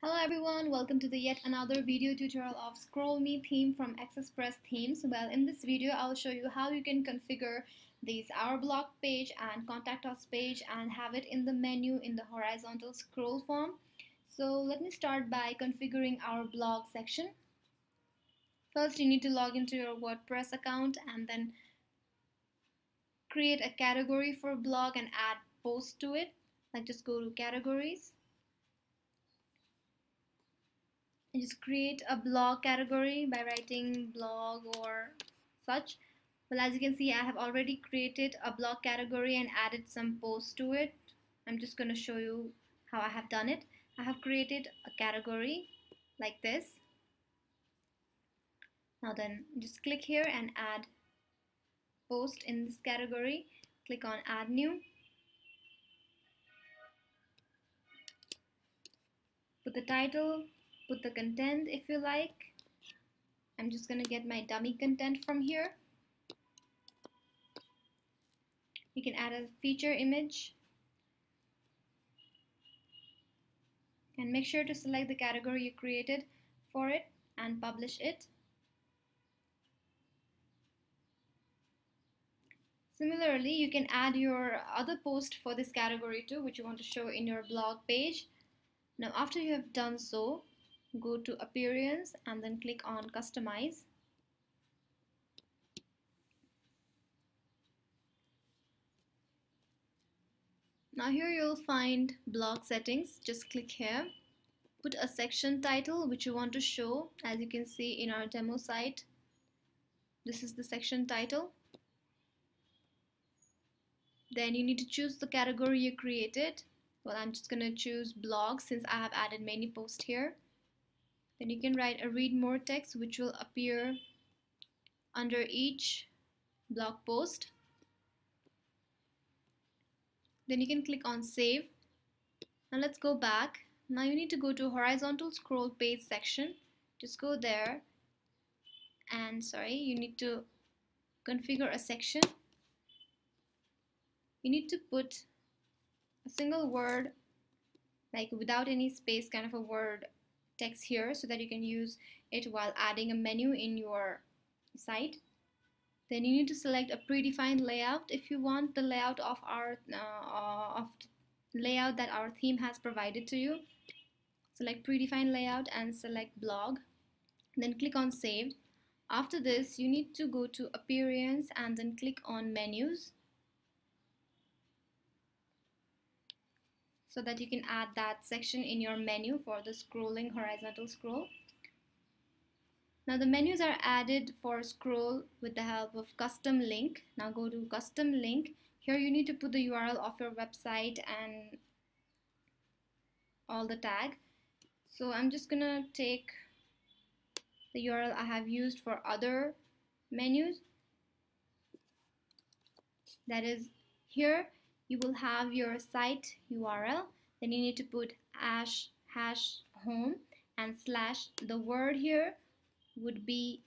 Hello everyone, welcome to the yet another video tutorial of Scroll Me theme from Accesspress Themes. Well, in this video, I'll show you how you can configure this Our Blog page and Contact Us page and have it in the menu in the horizontal scroll form. So let me start by configuring our blog section. First, you need to log into your WordPress account and then create a category for blog and add post to it. Like just go to categories and just create a blog category by writing blog or such. Well as you can see I have already created a blog category and added some posts to it. I'm just going to show you how I have done it. I have created a category like this. Now then just click here and add post in this category. Click on add new. Put the title put the content if you like. I'm just gonna get my dummy content from here. You can add a feature image. And make sure to select the category you created for it and publish it. Similarly, you can add your other post for this category too, which you want to show in your blog page. Now, after you have done so, go to appearance and then click on customize. Now here you'll find blog settings. Just click here. Put a section title which you want to show. As you can see in our demo site this is the section title. Then you need to choose the category you created. Well I'm just gonna choose blog since I have added many posts here then you can write a read more text which will appear under each blog post. Then you can click on save. Now let's go back. Now you need to go to horizontal scroll page section. Just go there and sorry you need to configure a section. You need to put a single word like without any space kind of a word text here so that you can use it while adding a menu in your site. Then you need to select a predefined layout if you want the layout of our uh, of layout that our theme has provided to you. Select predefined layout and select blog. Then click on saved. After this, you need to go to appearance and then click on menus. So that you can add that section in your menu for the scrolling horizontal scroll. Now the menus are added for scroll with the help of custom link. Now go to custom link. Here you need to put the URL of your website and all the tag. So I'm just gonna take the URL I have used for other menus. That is here you will have your site URL then you need to put hash hash home and slash. The word here would be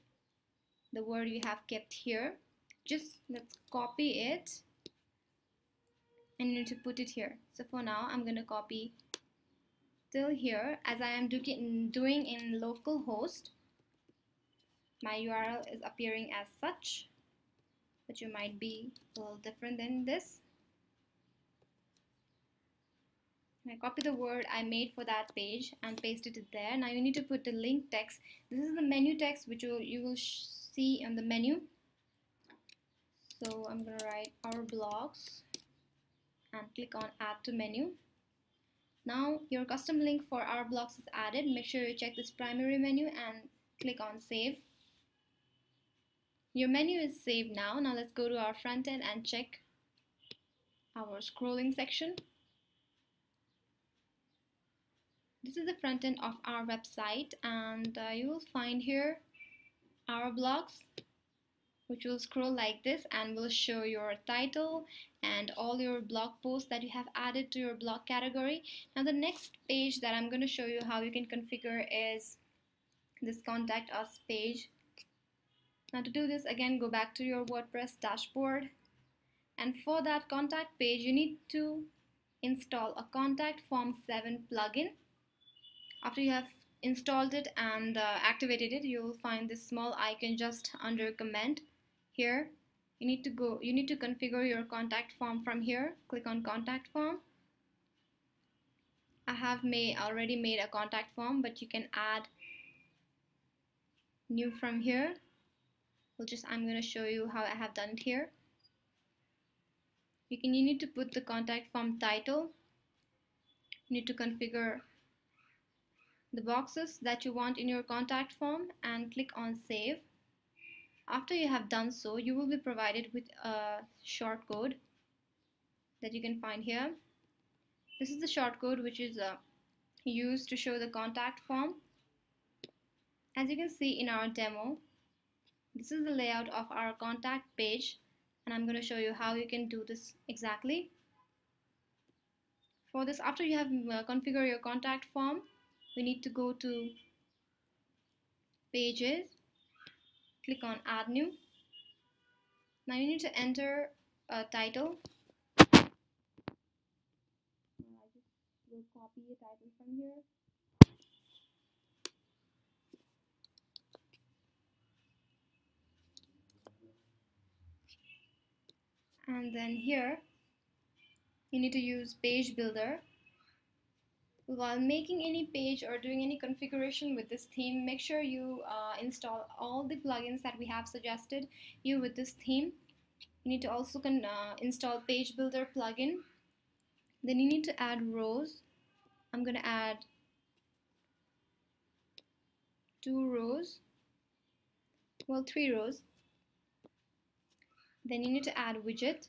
the word you have kept here. Just let's copy it and you need to put it here. So for now I'm gonna copy still here as I am doing in localhost my URL is appearing as such but you might be a little different than this I copy the word I made for that page and paste it there. Now you need to put the link text. This is the menu text which you, you will see on the menu. So I'm going to write our blogs and click on add to menu. Now your custom link for our blogs is added. Make sure you check this primary menu and click on save. Your menu is saved now. Now let's go to our front end and check our scrolling section. This is the front end of our website and uh, you will find here our blogs which will scroll like this and will show your title and all your blog posts that you have added to your blog category. Now the next page that I'm going to show you how you can configure is this contact us page. Now to do this again go back to your WordPress dashboard and for that contact page you need to install a contact form 7 plugin after you have installed it and uh, activated it you will find this small icon just under comment here. You need to go you need to configure your contact form from here. Click on contact form. I have made already made a contact form but you can add new from here. We'll just I'm going to show you how I have done it here. You can you need to put the contact form title. You need to configure the boxes that you want in your contact form and click on save. After you have done so you will be provided with a short code that you can find here. This is the short code which is uh, used to show the contact form. As you can see in our demo this is the layout of our contact page and I'm going to show you how you can do this exactly. For this after you have uh, configured your contact form we need to go to pages. Click on add new. Now you need to enter a title. I just will copy title from here and then here you need to use page builder while making any page or doing any configuration with this theme make sure you uh, install all the plugins that we have suggested you with this theme. You need to also can, uh, install page builder plugin. Then you need to add rows. I'm gonna add two rows. Well three rows. Then you need to add widget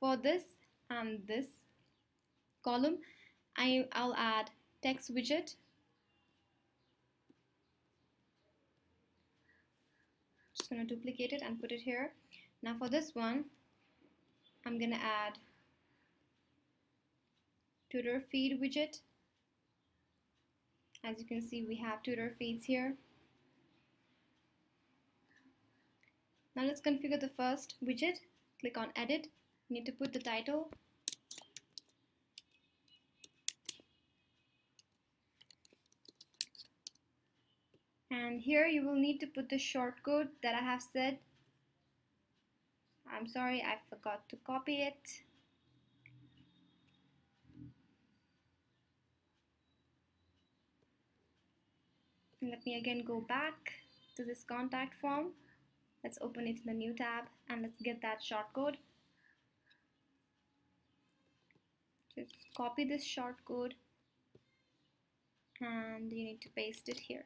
for this and this column I, I'll add text widget. Just gonna duplicate it and put it here. Now for this one I'm gonna add Twitter feed widget. As you can see we have Twitter feeds here. Now let's configure the first widget. Click on edit. You need to put the title and here you will need to put the shortcode that I have said. I'm sorry I forgot to copy it. Let me again go back to this contact form. Let's open it in the new tab and let's get that shortcode. Just copy this shortcode and you need to paste it here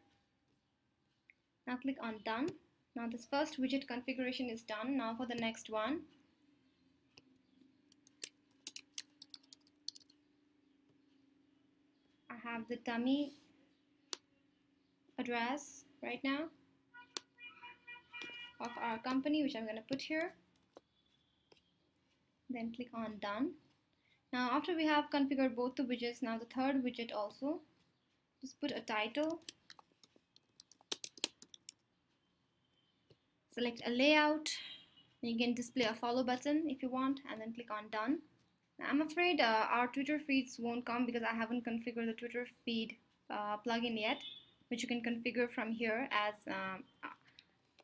now click on done. Now this first widget configuration is done. Now for the next one. I have the dummy address right now of our company which I'm going to put here. Then click on done. Now after we have configured both the widgets now the third widget also. Just put a title select a layout. You can display a follow button if you want and then click on done. Now, I'm afraid uh, our Twitter feeds won't come because I haven't configured the Twitter feed uh, plugin yet which you can configure from here as um,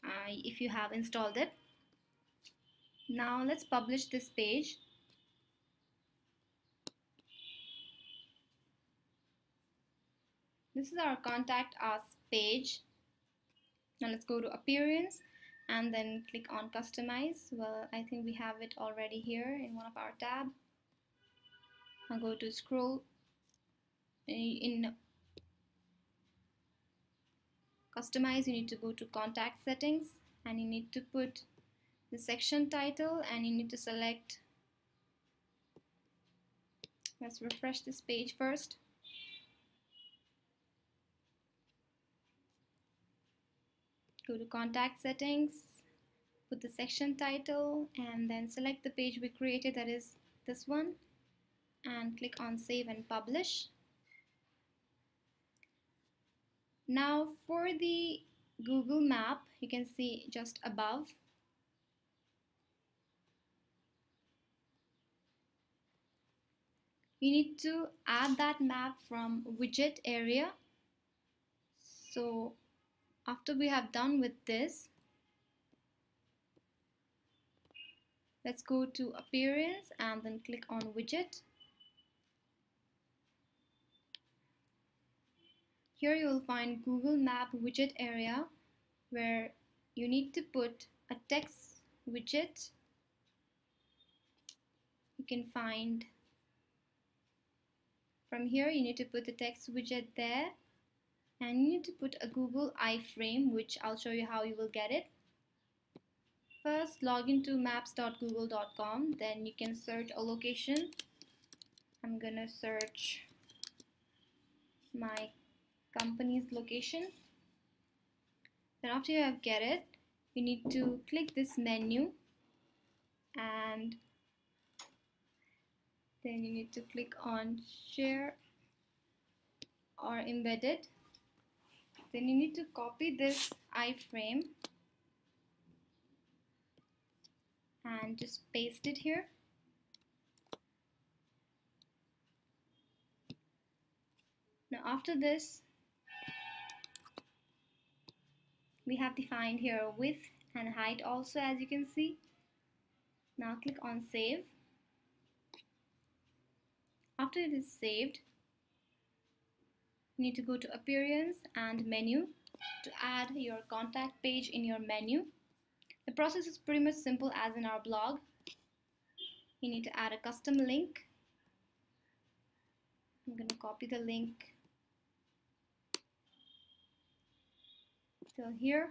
uh, if you have installed it. Now let's publish this page. This is our contact us page. Now let's go to appearance and then click on customize. Well I think we have it already here in one of our tab. I'll go to scroll. In customize you need to go to contact settings and you need to put the section title and you need to select let's refresh this page first go to contact settings put the section title and then select the page we created that is this one and click on save and publish. Now for the Google map you can see just above. You need to add that map from widget area. So after we have done with this let's go to appearance and then click on widget. Here you will find Google Map widget area where you need to put a text widget. You can find from here you need to put the text widget there and you need to put a Google iframe which I'll show you how you will get it? First log into maps.google.com then you can search a location. I'm gonna search my company's location. Then after you have get it you need to click this menu and then you need to click on share or embedded then you need to copy this iframe and just paste it here. Now after this we have defined here width and height also as you can see. Now click on save. After it is saved you need to go to appearance and menu to add your contact page in your menu. The process is pretty much simple as in our blog. You need to add a custom link. I'm going to copy the link. Till here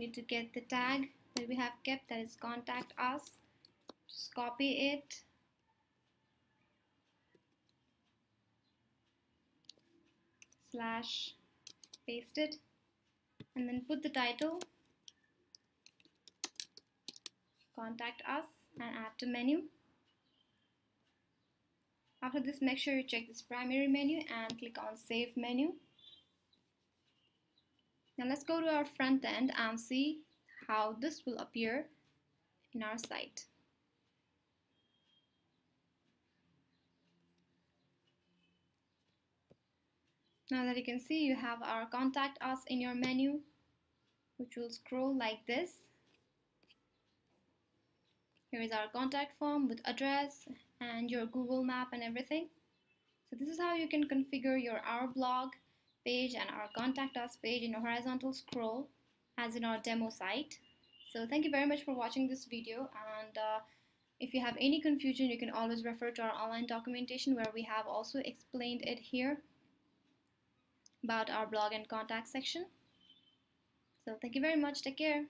need to get the tag that we have kept that is contact us. Just copy it. Slash paste it. And then put the title. Contact us and add to menu. After this make sure you check this primary menu and click on save menu now let's go to our front end and see how this will appear in our site Now that you can see you have our contact us in your menu which will scroll like this. Here is our contact form with address and your Google map and everything. So this is how you can configure your our blog page and our contact us page in a horizontal scroll as in our demo site. So thank you very much for watching this video and uh, if you have any confusion you can always refer to our online documentation where we have also explained it here about our blog and contact section. So thank you very much. Take care.